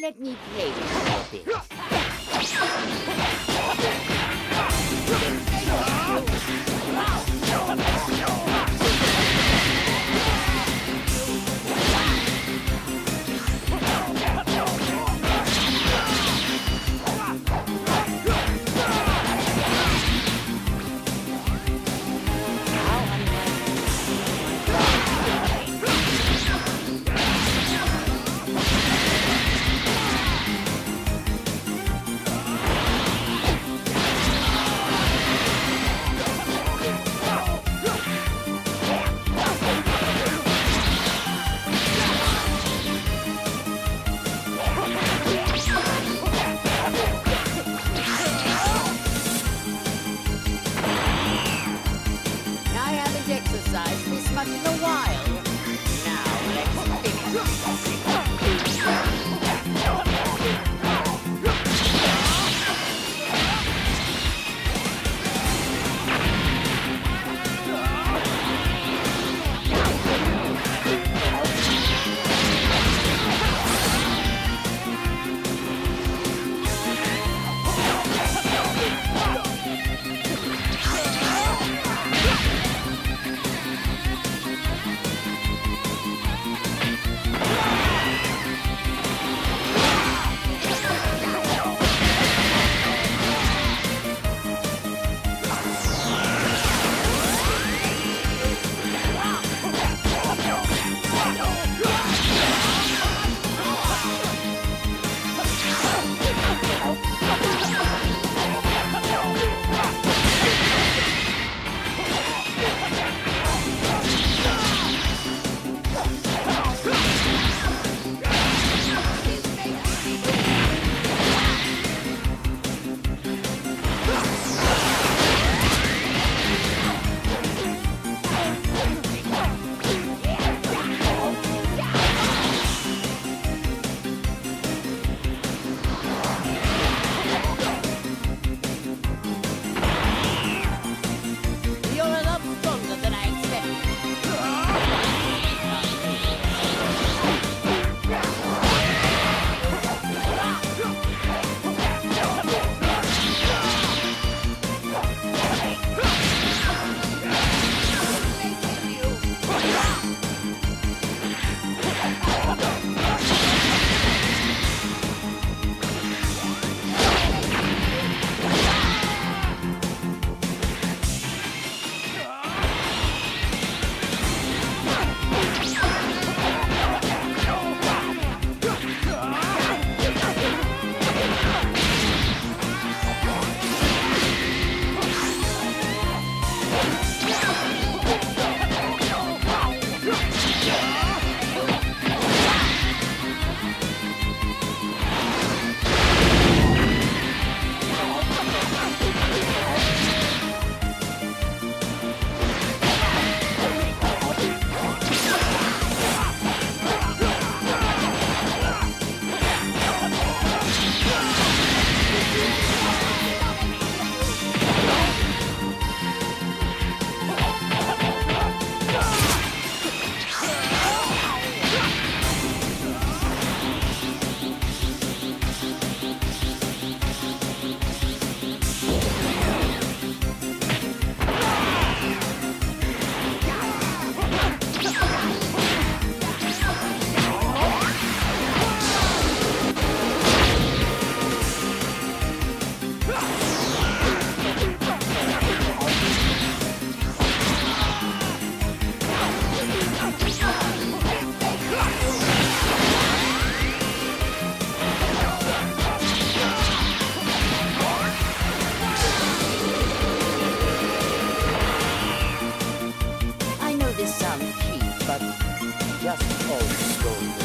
Let me play with bit. but just old stories.